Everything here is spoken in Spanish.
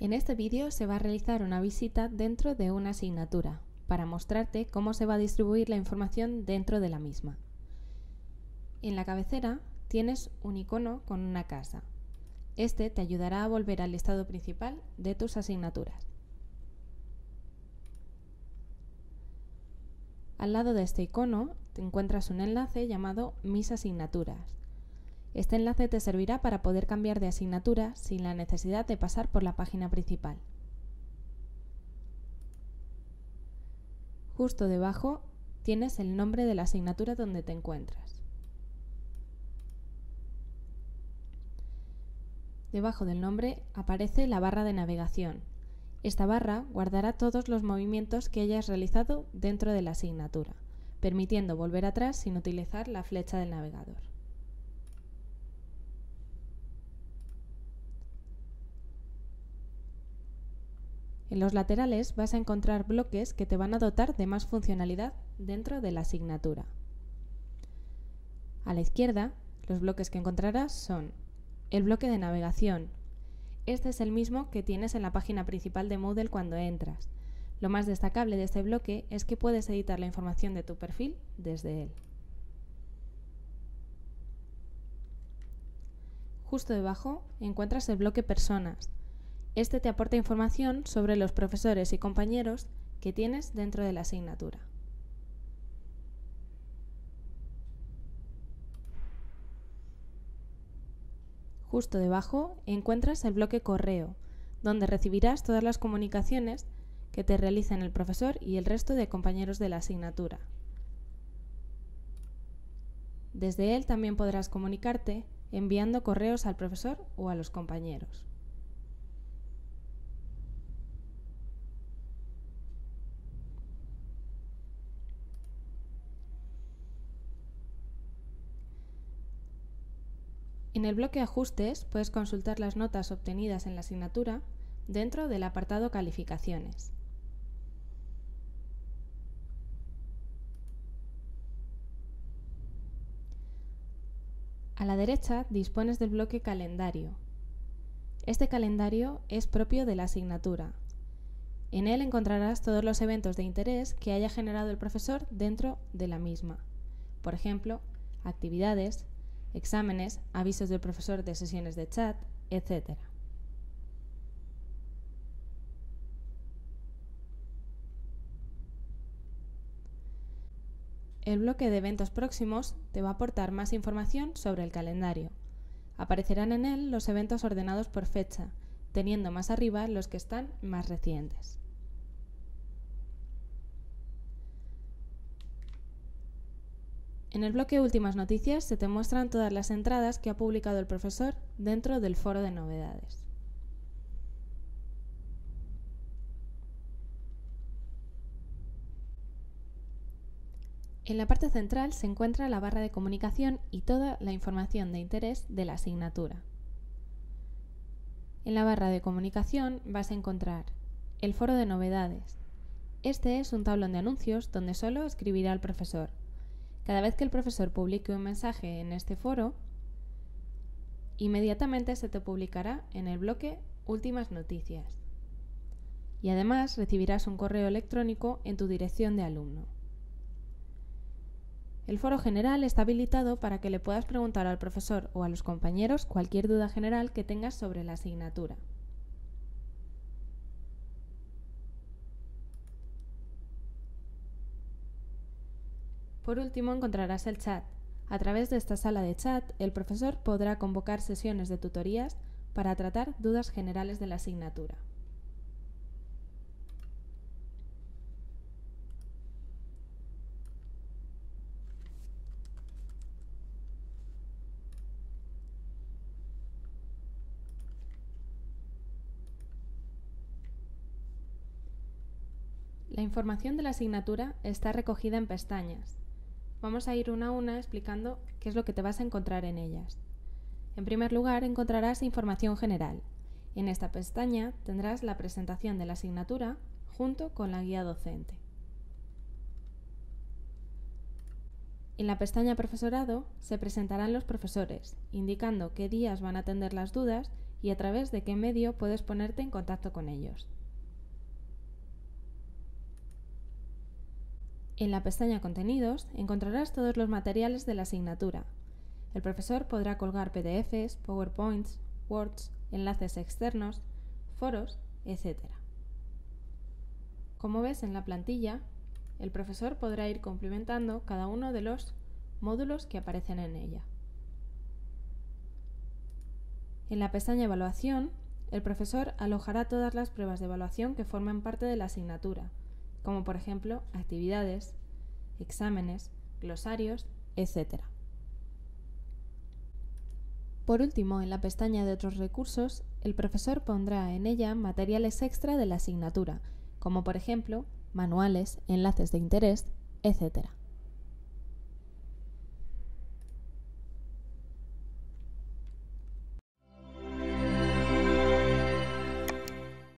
En este vídeo se va a realizar una visita dentro de una asignatura para mostrarte cómo se va a distribuir la información dentro de la misma. En la cabecera tienes un icono con una casa. Este te ayudará a volver al estado principal de tus asignaturas. Al lado de este icono te encuentras un enlace llamado Mis asignaturas. Este enlace te servirá para poder cambiar de asignatura sin la necesidad de pasar por la página principal. Justo debajo tienes el nombre de la asignatura donde te encuentras. Debajo del nombre aparece la barra de navegación. Esta barra guardará todos los movimientos que hayas realizado dentro de la asignatura, permitiendo volver atrás sin utilizar la flecha del navegador. En los laterales vas a encontrar bloques que te van a dotar de más funcionalidad dentro de la asignatura. A la izquierda, los bloques que encontrarás son el bloque de navegación. Este es el mismo que tienes en la página principal de Moodle cuando entras. Lo más destacable de este bloque es que puedes editar la información de tu perfil desde él. Justo debajo encuentras el bloque Personas, este te aporta información sobre los profesores y compañeros que tienes dentro de la asignatura. Justo debajo encuentras el bloque correo, donde recibirás todas las comunicaciones que te realicen el profesor y el resto de compañeros de la asignatura. Desde él también podrás comunicarte enviando correos al profesor o a los compañeros. En el bloque Ajustes puedes consultar las notas obtenidas en la asignatura dentro del apartado Calificaciones. A la derecha dispones del bloque Calendario. Este calendario es propio de la asignatura. En él encontrarás todos los eventos de interés que haya generado el profesor dentro de la misma. Por ejemplo, actividades, exámenes, avisos del profesor de sesiones de chat, etc. El bloque de eventos próximos te va a aportar más información sobre el calendario. Aparecerán en él los eventos ordenados por fecha, teniendo más arriba los que están más recientes. En el bloque Últimas noticias se te muestran todas las entradas que ha publicado el profesor dentro del foro de novedades. En la parte central se encuentra la barra de comunicación y toda la información de interés de la asignatura. En la barra de comunicación vas a encontrar el foro de novedades. Este es un tablón de anuncios donde solo escribirá el profesor cada vez que el profesor publique un mensaje en este foro, inmediatamente se te publicará en el bloque Últimas noticias. Y además recibirás un correo electrónico en tu dirección de alumno. El foro general está habilitado para que le puedas preguntar al profesor o a los compañeros cualquier duda general que tengas sobre la asignatura. Por último, encontrarás el chat. A través de esta sala de chat, el profesor podrá convocar sesiones de tutorías para tratar dudas generales de la asignatura. La información de la asignatura está recogida en pestañas. Vamos a ir una a una explicando qué es lo que te vas a encontrar en ellas. En primer lugar, encontrarás información general. En esta pestaña tendrás la presentación de la asignatura junto con la guía docente. En la pestaña Profesorado se presentarán los profesores, indicando qué días van a atender las dudas y a través de qué medio puedes ponerte en contacto con ellos. En la pestaña Contenidos encontrarás todos los materiales de la asignatura. El profesor podrá colgar PDFs, PowerPoints, Words, enlaces externos, foros, etc. Como ves en la plantilla, el profesor podrá ir complementando cada uno de los módulos que aparecen en ella. En la pestaña Evaluación, el profesor alojará todas las pruebas de evaluación que formen parte de la asignatura, como por ejemplo actividades, exámenes, glosarios, etc. Por último, en la pestaña de otros recursos, el profesor pondrá en ella materiales extra de la asignatura, como por ejemplo manuales, enlaces de interés, etc.